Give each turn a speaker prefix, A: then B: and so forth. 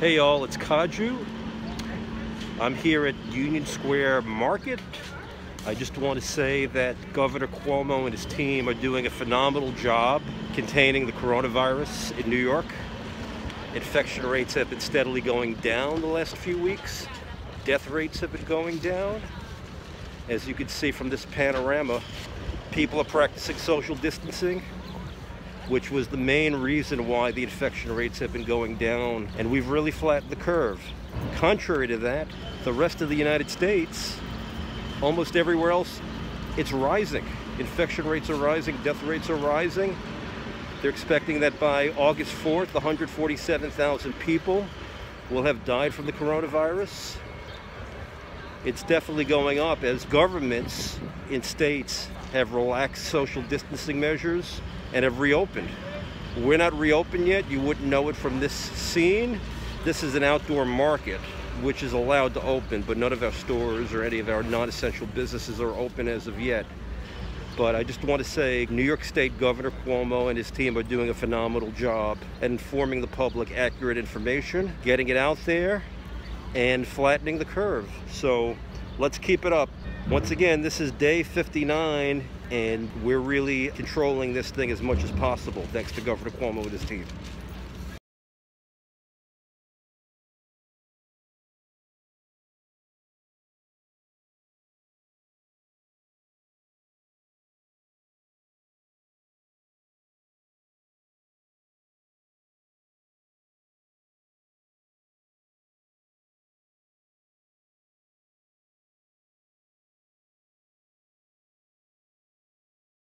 A: Hey y'all, it's Kaju. I'm here at Union Square Market. I just want to say that Governor Cuomo and his team are doing a phenomenal job containing the coronavirus in New York. Infection rates have been steadily going down the last few weeks. Death rates have been going down. As you can see from this panorama, people are practicing social distancing which was the main reason why the infection rates have been going down, and we've really flattened the curve. Contrary to that, the rest of the United States, almost everywhere else, it's rising. Infection rates are rising, death rates are rising. They're expecting that by August 4th, 147,000 people will have died from the coronavirus. It's definitely going up as governments in states have relaxed social distancing measures and have reopened. We're not reopened yet. You wouldn't know it from this scene. This is an outdoor market which is allowed to open, but none of our stores or any of our non-essential businesses are open as of yet. But I just want to say New York State Governor Cuomo and his team are doing a phenomenal job at informing the public accurate information, getting it out there, and flattening the curve. So let's keep it up. Once again, this is day 59 and we're really controlling this thing as much as possible thanks to Governor Cuomo and his team.